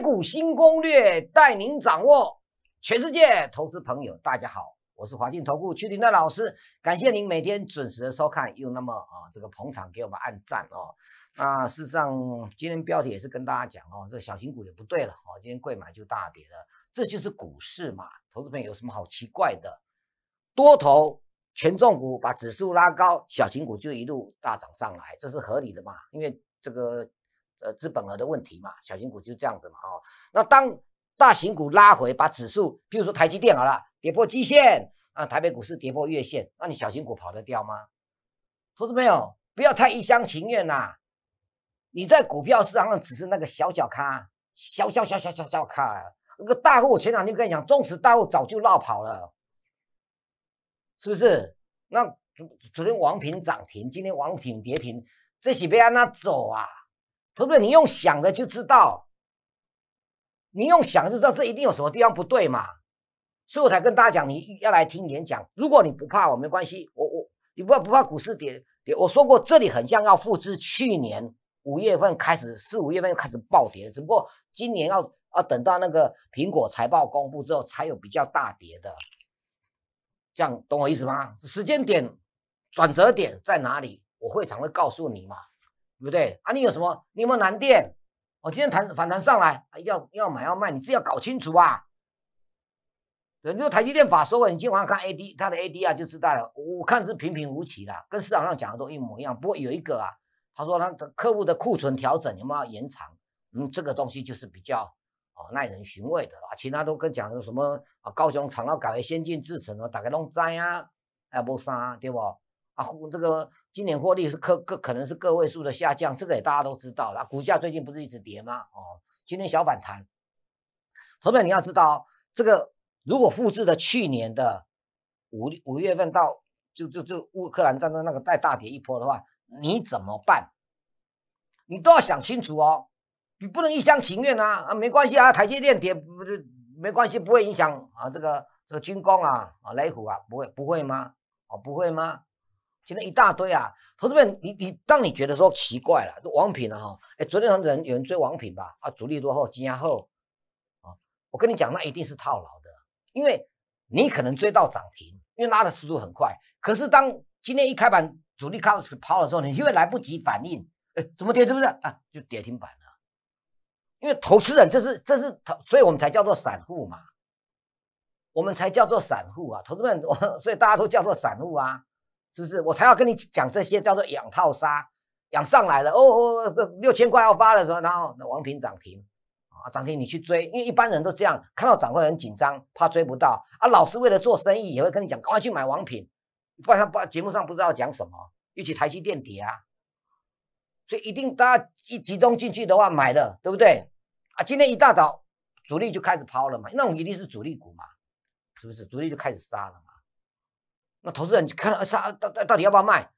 股新攻略，带您掌握全世界投资朋友。大家好，我是华信投顾屈林的老师，感谢您每天准时的收看，又那么啊这个捧场给我们按赞哦。那事实上，今天标题也是跟大家讲哦，这个小型股也不对了哦，今天贵买就大跌了，这就是股市嘛。投资朋友有什么好奇怪的？多头权重股把指数拉高，小型股就一路大涨上来，这是合理的嘛？因为这个。呃，资本额的问题嘛，小型股就是这样子嘛，哦，那当大型股拉回，把指数，譬如说台积电好了，跌破基线啊，台北股市跌破月线，那你小型股跑得掉吗？投资朋友，不要太一厢情愿呐，你在股票市场上只是那个小小咖，小小小小小小咖，那个大户，我前两天跟你讲，中实大户早就绕跑了，是不是？那昨昨天王平涨停，今天王挺跌停，这些别让他走啊？不对？你用想的就知道，你用想就知道这一定有什么地方不对嘛，所以我才跟大家讲，你要来听演讲。如果你不怕我没关系，我我你不怕不怕股市跌跌？我说过这里很像要复制去年五月份开始四五月份开始暴跌，只不过今年要要等到那个苹果财报公布之后才有比较大跌的，这样懂我意思吗？时间点转折点在哪里？我会常会告诉你嘛。对不对啊？你有什么？你有没有难电？我今天弹反弹上来，要要买要卖，你是要搞清楚啊。对，如果台积电法说了，你今晚上看 A D 它的 A D 啊，就知道了。我看是平平无奇的，跟市场上讲的都一模一样。不过有一个啊，他说他的客户的库存调整有没有延长？嗯，这个东西就是比较哦耐人寻味的啦。其他都跟讲什么啊？高雄厂要改为先进制程了，大概拢知啊，还无啥对不？啊，这个。今年获利是可可可能是个位数的下降，这个也大家都知道了。股价最近不是一直跌吗？哦，今天小反弹。同学们你要知道，这个如果复制的去年的五五月份到就就就乌克兰战争那个再大跌一波的话，你怎么办？你都要想清楚哦，你不能一厢情愿啊啊，没关系啊，台积电跌不就没关系，不会影响啊这个这个军工啊啊雷虎啊，不会不会吗？哦，不会吗？现在一大堆啊，投资们，你你当你觉得说奇怪了，王品了哈，哎，昨天有人有人追王品吧？啊，主力落后，金压后，啊，我跟你讲，那一定是套牢的，因为你可能追到涨停，因为拉的速度很快，可是当今天一开盘主力开始抛的时候，你因为来不及反应，哎，怎么跌？是不是啊？就跌停板了，因为投资人这是这是，所以我们才叫做散户嘛，我们才叫做散户啊，投资们，所以大家都叫做散户啊。是不是我才要跟你讲这些叫做养套杀，养上来了哦哦，这六千块要发的时候，然后那王平涨停啊，涨停你去追，因为一般人都这样，看到涨会很紧张，怕追不到啊。老师为了做生意也会跟你讲，赶快去买王品，不然他不节目上不知道讲什么，尤其台积电底啊，所以一定大家一集中进去的话买了，对不对啊？今天一大早主力就开始抛了嘛，那种一定是主力股嘛，是不是？主力就开始杀了。那投资人看到杀到到底要不要卖？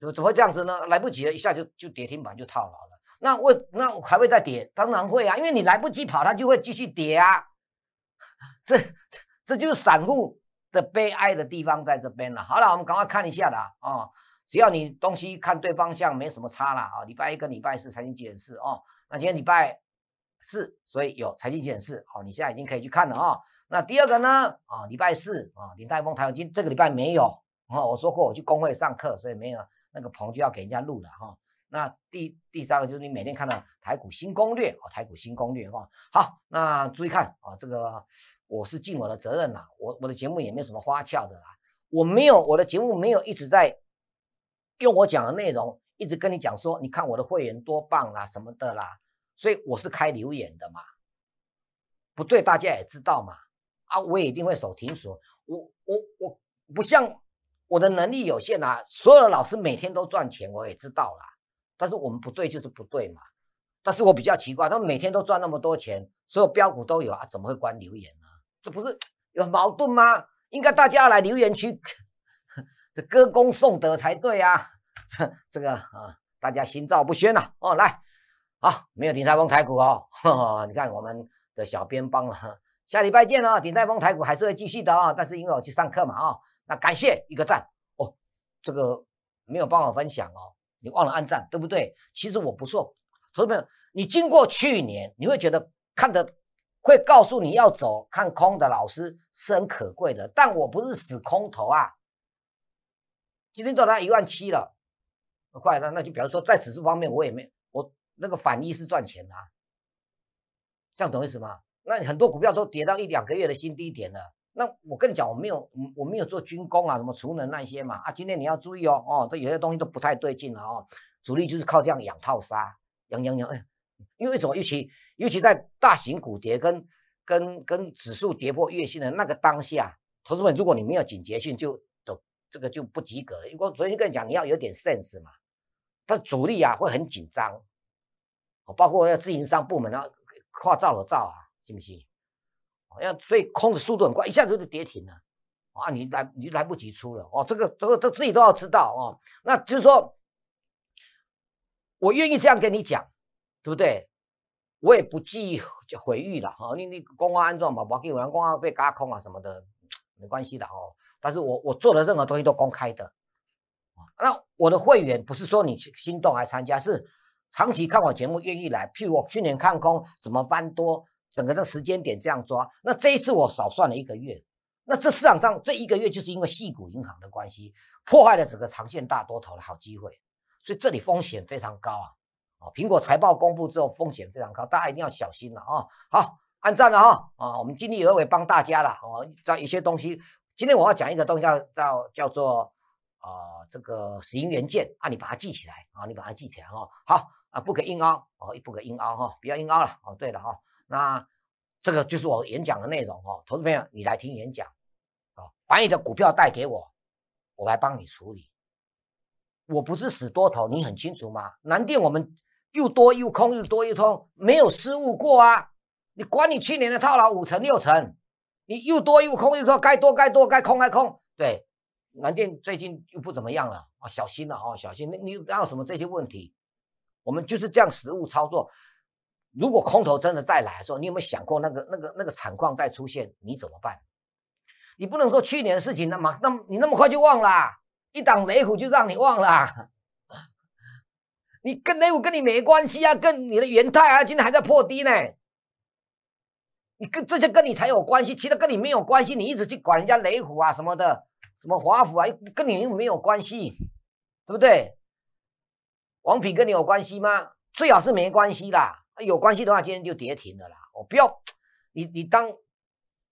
怎怎么会这样子呢？来不及了，一下就就跌停板就套牢了。那为那还会再跌？当然会啊，因为你来不及跑，它就会继续跌啊。这这就是散户的悲哀的地方在这边了。好了，我们赶快看一下啦。哦，只要你东西看对方向，没什么差了啊。礼拜一跟礼拜四财经检视哦，那今天礼拜四，所以有财经检视，好，你现在已经可以去看了啊。那第二个呢？啊，礼拜四啊，林泰峰台有今这个礼拜没有啊。我说过我去工会上课，所以没有那个棚就要给人家录了哈。那第第三个就是你每天看到台股新攻略啊，台股新攻略哈。好，那注意看啊，这个我是尽我的责任啦，我我的节目也没有什么花俏的啦，我没有我的节目没有一直在用我讲的内容一直跟你讲说，你看我的会员多棒啦什么的啦，所以我是开留言的嘛，不对，大家也知道嘛。啊，我也一定会守停损。我我我不像我的能力有限啊，所有的老师每天都赚钱，我也知道啦。但是我们不对就是不对嘛。但是我比较奇怪，他们每天都赚那么多钱，所有标股都有啊，怎么会关留言呢？这不是有矛盾吗？应该大家来留言区这 歌功颂德才对啊。这这个啊，大家心照不宣呐。哦，来，好，没有顶台风台股哦。你看我们的小编帮了。下礼拜见了，顶戴风台股还是会继续的啊，但是因为我去上课嘛啊，那感谢一个赞哦，这个没有办法分享哦，你忘了按赞对不对？其实我不错，投资朋友，你经过去年，你会觉得看的会告诉你要走看空的老师是很可贵的，但我不是死空头啊。今天到达一万七了，快了那就比方说在指数方面我也没我那个反一是赚钱的，这样懂意思吗？那很多股票都跌到一两个月的新低点了。那我跟你讲，我没有，我没有做军工啊，什么储能那些嘛啊。今天你要注意哦，哦，这有些东西都不太对劲了哦。主力就是靠这样养套杀，养养养，哎，因为什么？尤其尤其在大型股跌跟跟跟指数跌破月线的那个当下，投资们，如果你没有警觉性，就都这个就不及格了。因为我昨天跟你讲，你要有点 sense 嘛。它主力啊会很紧张，包括要自营商部门啊，跨照了照啊，信不信？要所以空的速度很快，一下子就跌停了啊！你来你来不及出了哦。这个这个这自己都要知道哦。那就是说，我愿意这样跟你讲，对不对？我也不计毁誉了哈。你你公安安装嘛，我给有人公安被嘎空啊什么的，没关系的哦。但是我我做的任何东西都公开的那我的会员不是说你心动来参加，是长期看我节目愿意来。譬如我去年看空怎么翻多。整个这时间点这样抓，那这一次我少算了一个月，那这市场上这一个月就是因为细股银行的关系，破坏了整个长线大多头的好机会，所以这里风险非常高啊！哦，苹果财报公布之后风险非常高，大家一定要小心了啊！好，按赞了哈啊！我们尽力而为帮大家了哦，在一些东西，今天我要讲一个东西叫叫叫做啊这个石英元件啊，你把它记起来啊，你把它记起来哦。好啊，不可硬凹哦，不可硬凹哈，不要硬凹了哦。对了哈。那这个就是我演讲的内容哦，投资朋友，你来听演讲哦，把你的股票带给我，我来帮你处理。我不是死多头，你很清楚吗？南电我们又多又空，又多又空，没有失误过啊。你管你去年的套牢五成六成，你又多又空又多，该多该多，该空该空。对，南电最近又不怎么样了啊，小心了哦，小心。那你哪有什么这些问题？我们就是这样实物操作。如果空头真的再来的时候，你有没有想过那个那个那个惨况再出现，你怎么办？你不能说去年的事情那么那么你那么快就忘了，一档雷虎就让你忘了。你跟雷虎跟你没关系啊，跟你的元泰啊，今天还在破低呢。你跟这些跟你才有关系，其他跟你没有关系。你一直去管人家雷虎啊什么的，什么华府啊，跟你又没有关系，对不对？王品跟你有关系吗？最好是没关系啦。有关系的话，今天就跌停了啦。我不要你，你当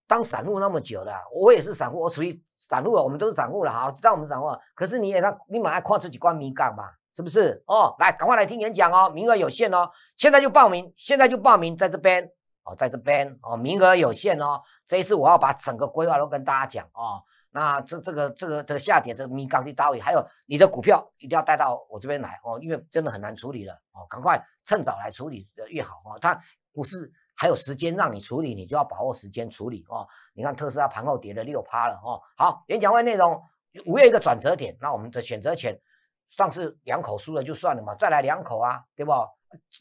当散户那么久了，我也是散户，我属于散户了。我们都是散户了，好，知道我们散户。可是你也让你马上跨出几关迷杠嘛，是不是？哦，来，赶快来听演讲哦，名额有限哦，现在就报名，现在就报名，在这边哦，在这边哦，名额有限哦。这一次我要把整个规划都跟大家讲哦。那这这个这个这个下跌这个迷杠的到位，还有你的股票一定要带到我这边来哦，因为真的很难处理了哦，赶快趁早来处理越好哦。它股市还有时间让你处理，你就要把握时间处理哦。你看特斯拉盘后跌了六趴了哦。好，演讲会内容五月一个转折点，那我们的选择权上次两口输了就算了嘛，再来两口啊，对不？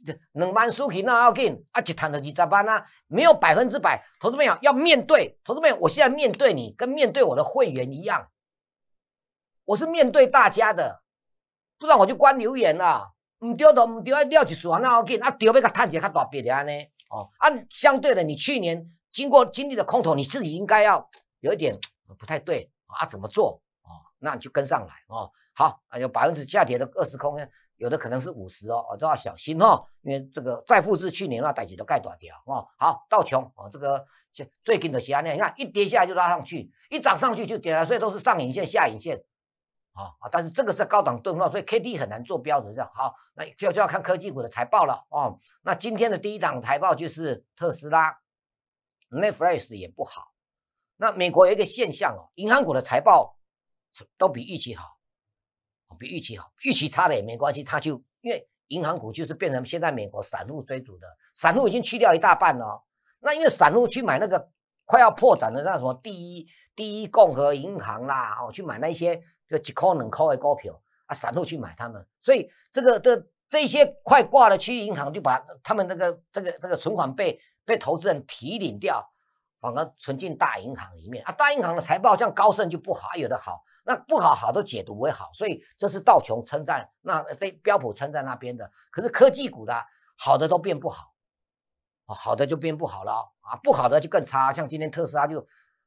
这两万输去那要紧啊，一谈就二十万啊，没有百分之百。投资朋友要面对，投资朋友，我现在面对你，跟面对我的会员一样，我是面对大家的，不然我就关留言了。唔丢都唔丢，要掉一数那要紧啊，丢要个探一较大笔的安呢。哦，按相对的，你去年经过经历的空头，你自己应该要有一点不太对啊，怎么做哦？那你就跟上来哦。好啊，有百分之下跌的二十空间。有的可能是五十哦，都要小心哦，因为这个再复制去年那代几都盖短掉哦。好，道琼哦，这个最近的时间呢，你看一跌下来就拉上去，一涨上去就跌了，所以都是上影线、下影线啊啊。但是这个是高档钝化，所以 K D 很难做标准这样。好，那就就要看科技股的财报了哦。那今天的第一档财报就是特斯拉，Netflix 也不好。那美国有一个现象哦，银行股的财报都比预期好。比预期好，预期差的也没关系，它就因为银行股就是变成现在美国散户追逐的，散户已经去掉一大半了。那因为散户去买那个快要破产的那什么第一第一共和银行啦，哦，去买那些就几块两块的股票啊，散户去买他们，所以这个这这些快挂的区域银行就把他们那个这个这个存款被被投资人提领掉，反而存进大银行里面啊，大银行的财报像高盛就不好，有的好。那不好，好都解读为好，所以这是道琼称赞，那非标普称赞那边的。可是科技股的好的都变不好，好的就变不好了啊，不好的就更差。像今天特斯拉就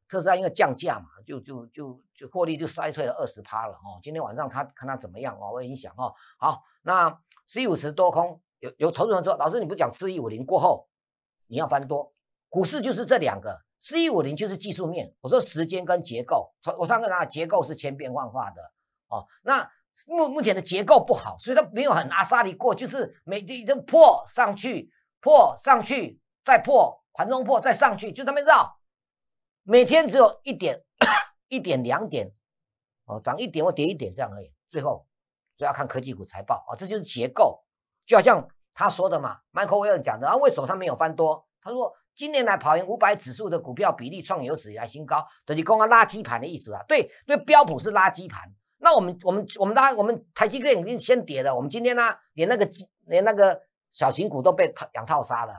特斯拉因为降价嘛，就就就就获利就衰退了二十趴了哦。今天晚上他看他怎么样哦，会影响哦。好，那四一五十多空有有投资人说，老师你不讲四一五零过后你要翻多，股市就是这两个，四一五零就是技术面。我说时间跟结构，我上个讲结构是千变万化的哦。那目目前的结构不好，所以它没有很阿萨里过，就是每天就破上去。破上去，再破，盘中破，再上去，就这么绕。每天只有一点、一点、两点，哦，涨一点或跌一点这样而已。最后，主要看科技股财报啊，这就是结构。就好像他说的嘛，Michael 威尔讲的啊，为什么他没有翻多？他说，今年来跑赢五百指数的股票比例创有史以来新高，等于刚刚垃圾盘的意思啊。对对，标普是垃圾盘。那我们我们我们大家我们台积电已经先跌了，我们今天呢，连那个连那个。小型股都被套养套杀了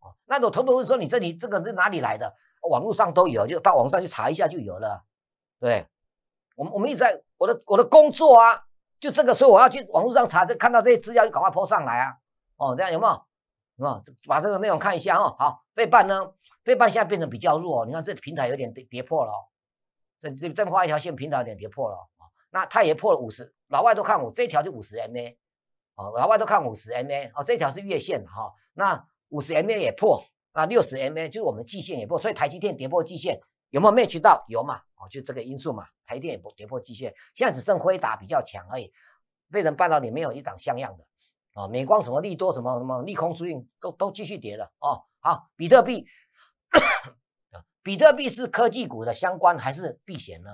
哦，那种投资会说你这里这个是哪里来的？网络上都有，就到网上去查一下就有了。对，我们我们一直在我的我的工作啊，就这个，所以我要去网络上查，这看到这些资料就赶快抛上来啊。哦，这样有没有？有没有？把这个内容看一下哦。好，费半呢？费半现在变得比较弱，你看这平台有点跌跌破了，这这这么画一条线，平台有点跌破了哦。那它也破了五十，老外都看我这条就五十 MA。哦，老外都看五十 MA 哦，这条是月线哈，那五十 MA 也破，那六十 MA 就是我们季线也破，所以台积电跌破季线有没有 match 到？有嘛？哦，就这个因素嘛，台电也破跌破季线，现在只剩辉达比较强而已，被人半导体没有一档像样的啊，美光什么利多什么什么利空出应都都继续跌了哦。好，比特币，比特币是科技股的相关还是避险呢？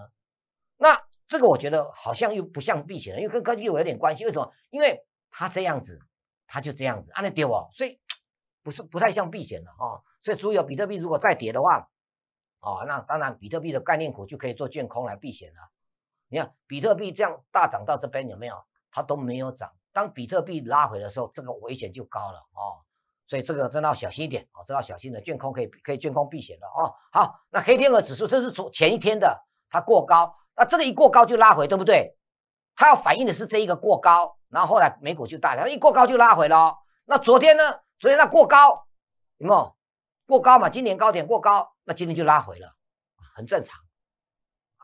那这个我觉得好像又不像避险了，因为跟科技股有点关系，为什么？因为它这样子，它就这样子，按那丢哦，所以 不是不太像避险的哦。所以，只有比特币如果再跌的话，哦，那当然比特币的概念股就可以做建空来避险了。你看比特币这样大涨到这边有没有？它都没有涨。当比特币拉回的时候，这个危险就高了哦。所以这个真的要小心一点哦，真要小心的。券空可以可以券空避险的哦。好，那黑天鹅指数这是昨前一天的，它过高，那这个一过高就拉回，对不对？它要反映的是这一个过高。然后后来美股就大了，一过高就拉回了。那昨天呢？昨天它过高，有没有过高嘛？今年高点过高，那今天就拉回了，很正常。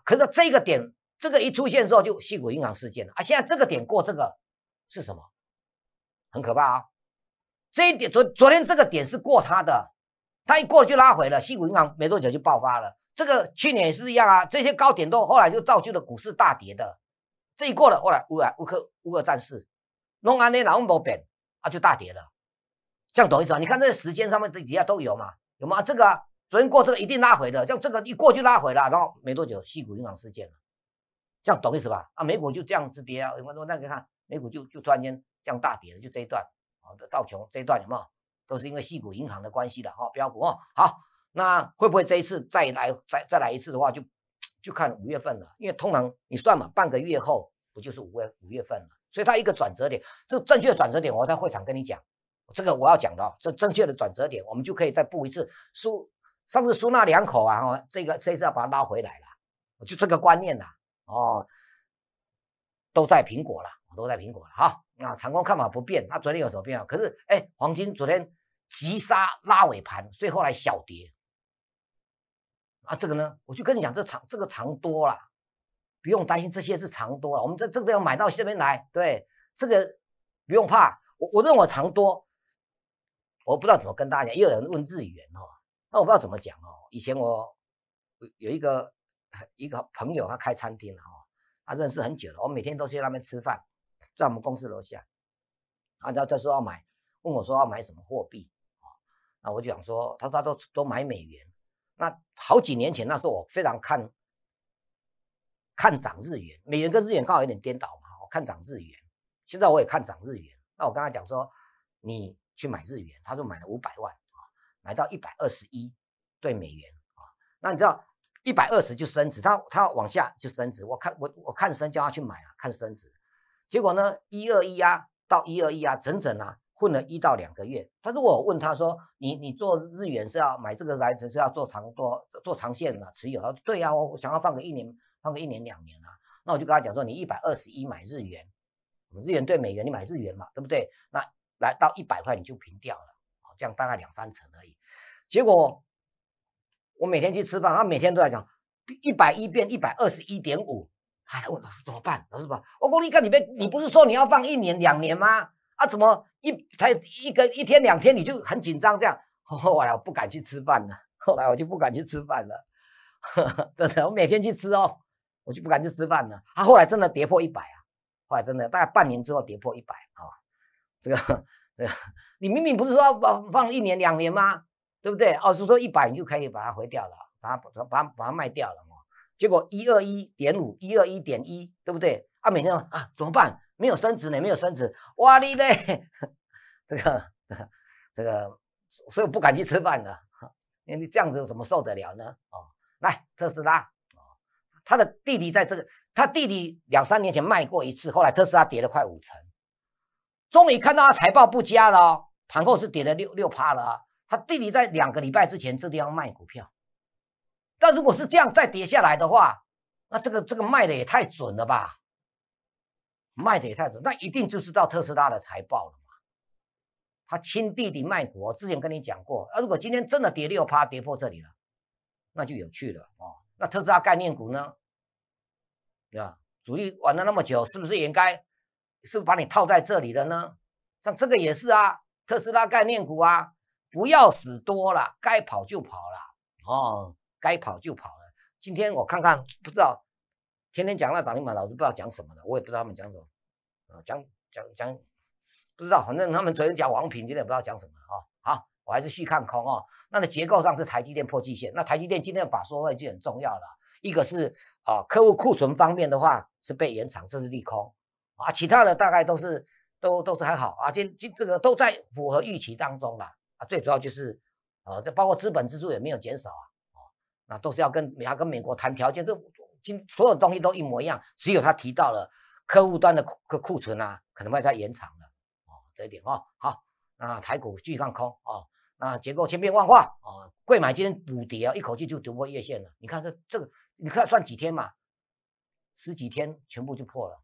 可是这个点，这个一出现之后，就系股银行事件了啊！现在这个点过这个是什么？很可怕啊！这一点昨昨天这个点是过它的，它一过就拉回了，西股银行没多久就爆发了。这个去年也是一样啊，这些高点都后来就造就了股市大跌的。这一过了，后来乌来乌克乌克战事，弄安内老没变啊，就大跌了，这样懂意思吗？你看这个时间上面底下都有嘛，有吗？这个昨天过这个一定拉回的，像这个一过就拉回了，然后没多久，西股银行事件了，这样懂意思吧？啊，美股就这样子跌啊，我我那个看美股就就突然间这样大跌了，就这一段好的道琼这一段有没有？都是因为细股银行的关系的哈，标股哦，好，那会不会这一次再来再再来一次的话就？就看五月份了，因为通常你算嘛，半个月后不就是五月五月份了？所以它一个转折点，这正确的转折点，我在会场跟你讲，这个我要讲的，这正确的转折点，我们就可以再布一次输。上次输那两口啊，哈，这个这次要把它拉回来了，就这个观念呐，哦，都在苹果了，我都在苹果了，好，那长光看法不变，那昨天有什么变化？可是哎，黄金昨天急杀拉尾盘，所以后来小跌。啊，这个呢，我就跟你讲，这长这个长多了，不用担心，这些是长多了。我们这这个要买到这边来，对，这个不用怕。我我认为长多，我不知道怎么跟大家讲。也有人问日元哦，那我不知道怎么讲哦。以前我有一个一个朋友，他开餐厅哦，他认识很久了，我每天都去那边吃饭，在我们公司楼下。啊，他他说要买，问我说要买什么货币啊？那我就讲说，他他都都买美元。那好几年前，那时候我非常看看涨日元，美元跟日元刚好有点颠倒嘛，我看涨日元。现在我也看涨日元。那我跟他讲说，你去买日元，他说买了五百万啊，买到一百二十一对美元啊。那你知道一百二十就升值，他他往下就升值。我看我我看升叫他去买啊，看升值。结果呢，一二一啊到一二一啊，整整啊。混了一到两个月，但是我问他说：“你你做日元是要买这个来，是要做长多做长线嘛持有？”他说：“对呀，我想要放个一年，放个一年两年啊。”那我就跟他讲说：“你一百二十一买日元，日元对美元，你买日元嘛，对不对？那来到一百块你就平掉了，这样大概两三成而已。结果我每天去吃饭，他每天都在讲一百一变一百二十一点五，还来问老师怎么办？老师吧，我讲你看你别，你不是说你要放一年两年吗？啊，怎么一才一个一天两天你就很紧张这样？后来我不敢去吃饭了，后来我就不敢去吃饭了，真的，我每天去吃哦，我就不敢去吃饭了。他后来真的跌破一百啊，后来真的大概半年之后跌破一百啊，这个这个，你明明不是说要放放一年两年吗？对不对？哦，是说一百你就可以把它回掉了，把它把它把它卖掉了。结果一二一点五，一二一点一，对不对？啊，每天啊怎么办？没有升值呢，没有升值，哇你嘞，这个 这个，所以我不敢去吃饭了。你这样子怎么受得了呢？哦，来特斯拉，哦，他的弟弟在这个，他弟弟两三年前卖过一次，后来特斯拉跌了快五成，终于看到他财报不佳了哦，盘后是跌了六六趴了。他弟弟在两个礼拜之前这地方卖股票，但如果是这样再跌下来的话，那这个这个卖的也太准了吧？卖的也太准，那一定就是到特斯拉的财报了嘛？他亲弟弟卖股，之前跟你讲过，啊，如果今天真的跌六趴，跌破这里了，那就有趣了哦。那特斯拉概念股呢？对吧？主力玩了那么久，是不是应该是不是把你套在这里了呢？像这个也是啊，特斯拉概念股啊，不要死多了，该跑就跑了哦，该跑就跑了。今天我看看，不知道。天天讲那涨停板，老师不知道讲什么的，我也不知道他们讲什么啊，讲讲讲不知道，反正他们昨天讲王平，今天也不知道讲什么啊。好，我还是续看空哦。那的结构上是台积电破季线，那台积电今天的法说会就很重要了。一个是啊，客户库存方面的话是被延长，这是利空啊。其他的大概都是都都是还好啊，今今这个都在符合预期当中了啊。最主要就是啊，这包括资本支出也没有减少，啊，那都是要跟要跟美国谈条件这。今所有东西都一模一样，只有他提到了客户端的库库存啊，可能会再延长的哦，这一点哦。好，那台股继续看空哦，那结构千变万化啊，贵买今天补跌啊，一口气就突破月线了。你看这这个，你看算几天嘛？十几天全部就破了，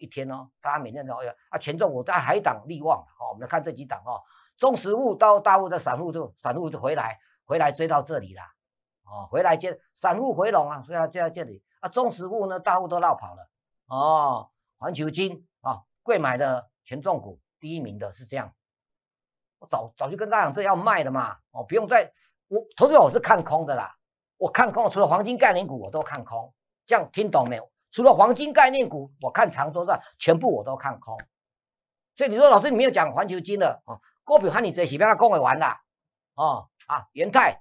一天哦，大家每天都哎呀啊，权重股在海港利旺哦，我们来看这几档哦，中实物到大户的散户就散户就回来回来追到这里了。哦，回来接散户回笼啊，所以它就在这里啊。中实物呢，大户都绕跑了哦。环球金啊，贵买的权重股第一名的是这样。我早早就跟大家讲，这要卖的嘛。哦，不用再我投资我是看空的啦。我看空，除了黄金概念股我都看空。这样听懂没有？除了黄金概念股，我看长多段，全部我都看空。所以你说老师你没有讲环球金的啊？股票喊你这洗，不要讲完啦。哦啊，元泰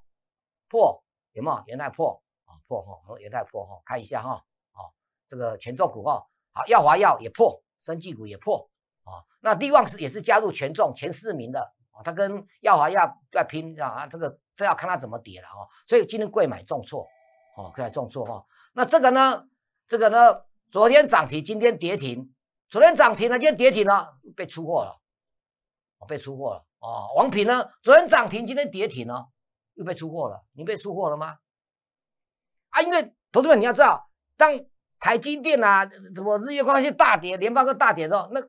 破。有没有元泰破啊？破哈，元泰破哈，看一下哈。好，这个权重股哈，好，耀华药也破，生技股也破啊。那利旺是也是加入权重前四名的啊，它跟耀华药在拼啊。这个这要看它怎么跌了啊。所以今天贵买重挫，哦，贵买重挫哈。那这个呢？这个呢？昨天涨停，今天跌停。昨天涨停了，今天跌停了，被出货了，被出货了啊。王品呢？昨天涨停，今天跌停了。又被出货了，你被出货了吗？啊，因为同志们你要知道，当台积电啊、什么日月光那些大跌，联发科大跌之后，那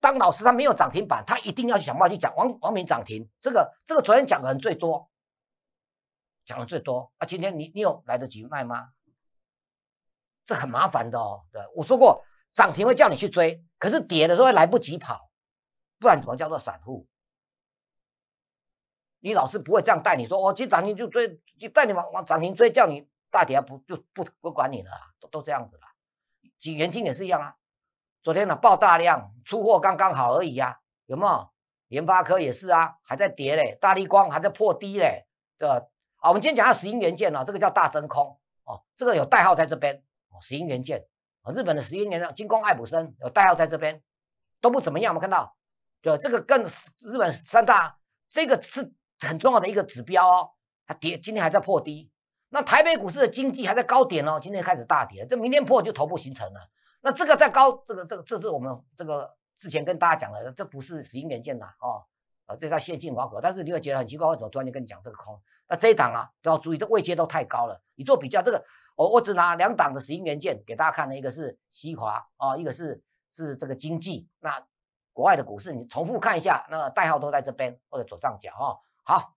当老师他没有涨停板，他一定要想办法去讲王王明涨停。这个这个昨天讲的人最多，讲的最多啊。今天你你有来得及卖吗？这很麻烦的哦。对我说过，涨停会叫你去追，可是跌的时候会来不及跑，不然怎么叫做散户？你老师不会这样带你说，哦，去涨停就追，就带你往往涨停追，叫你大跌不就不不管你了，都都这样子了。几元金也是一样啊，昨天呢爆大量出货刚刚好而已呀，有没有？联发科也是啊，还在跌嘞，大力光还在破低嘞，对吧？啊，我们今天讲下石英元件呢，这个叫大真空哦，这个有代号在这边哦，石英元件啊，日本的石英元件，金光爱普生有代号在这边，都不怎么样，我们看到，对，这个跟日本三大这个是。很重要的一个指标哦，它跌，今天还在破低。那台北股市的经济还在高点哦，今天开始大跌，这明天破就头部形成了。那这个在高，这个这个这是我们这个之前跟大家讲的，这不是石英元件呐，哦，呃，这叫先进华格。但是你会觉得很奇怪，为什么突然间跟你讲这个空？那这一档啊都要注意，这位阶都太高了。你做比较，这个我我只拿两档的石英元件给大家看的，一个是西华啊，一个是是这个经济。那国外的股市你重复看一下，那个代号都在这边或者左上角哈。好，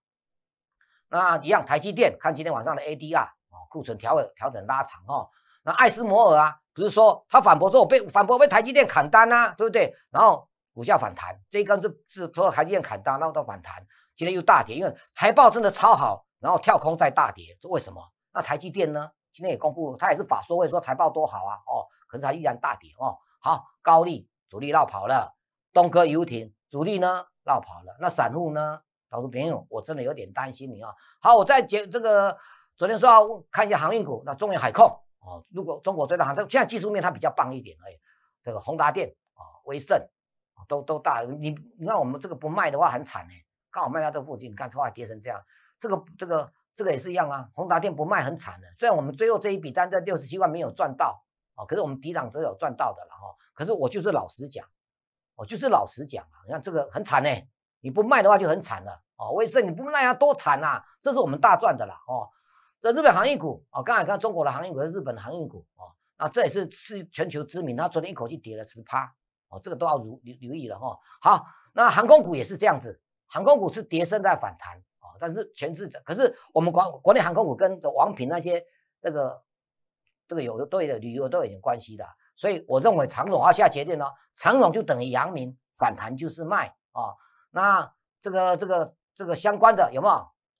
那一样，台积电看今天晚上的 ADR 哦，库存调调整拉长哦。那艾斯摩尔啊，不是说他反驳说我被反驳被台积电砍单呐，对不对？然后股价反弹，这一根是是说台积电砍单，然后到反弹，今天又大跌，因为财报真的超好，然后跳空再大跌，这为什么？那台积电呢？今天也公布，它也是法说会说财报多好啊，哦，可是它依然大跌哦。好，高利主力绕跑了，东哥游艇主力呢绕跑了，那散户呢？导致朋友，我真的有点担心你啊。好，我再接这个，昨天说要看一下航运股，那中远海控哦，如果中国追到航，现在技术面它比较棒一点而已。这个宏达电啊，威盛，都都大，你你看我们这个不卖的话很惨哎，刚好卖到这附近，你看后来跌成这样，这个这个。这个也是一样啊，宏达电不卖很惨的。虽然我们最后这一笔单在六十七万没有赚到啊，可是我们抵挡都有赚到的了哈。可是我就是老实讲，我就是老实讲啊。你看这个很惨呢，你不卖的话就很惨了哦。威盛你不卖啊，多惨呐！这是我们大赚的啦哦。这日本航运股哦，刚才看中国的航运股是日本的航运股哦，那这也是是全球知名。它昨天一口气跌了十趴哦，这个都要留留意了哈。好，那航空股也是这样子，航空股是跌升在反弹哦。但是全是可是我们国国内航空股跟王品那些那个这个有对的旅游都有点关系的，所以我认为长总要下决定了，长总就等于阳明反弹就是卖啊。那这个这个这个相关的有没有？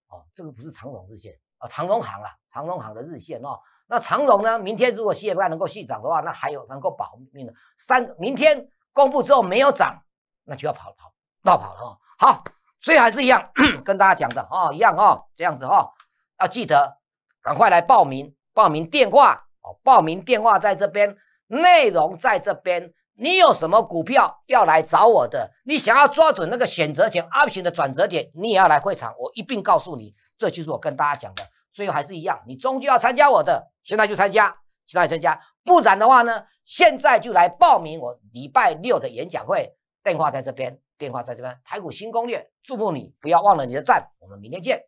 哦，这个不是长荣日线啊，长荣行啊，长荣行的日线哦。那长荣呢，明天如果业绩能够续涨的话，那还有能够保命的三，明天公布之后没有涨，那就要跑跑绕跑了哦。好。所以还是一样 跟大家讲的哦，一样哦，这样子哈，要记得赶快来报名，报名电话哦，报名电话在这边，内容在这边。你有什么股票要来找我的？你想要抓准那个选择权 option 的转折点，你也要来会场，我一并告诉你。这就是我跟大家讲的。最后还是一样，你终究要参加我的，现在就参加，现在参加，不然的话呢，现在就来报名我礼拜六的演讲会，电话在这边。电话在这边，台股新攻略，祝福你，不要忘了你的赞，我们明天见。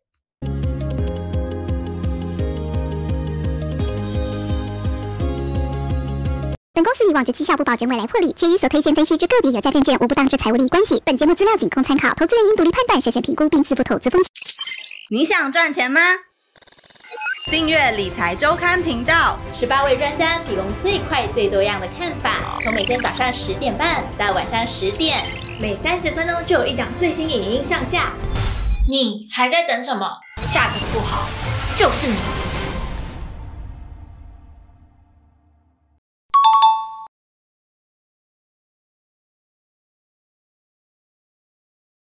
本公司以往之绩效不保证未来获利，且与所推荐分析之个别有价证券无不当之财务利益关系。本节目资料仅供参考，投资人应独立判断、审慎评估并自负投资风险。你想赚钱吗？订阅理财周刊频道，十八位专家提供最快最多样的看法，从每天早上十点半到晚上十点，每三十分钟就有一档最新影音上架。你还在等什么？下个富豪就是你。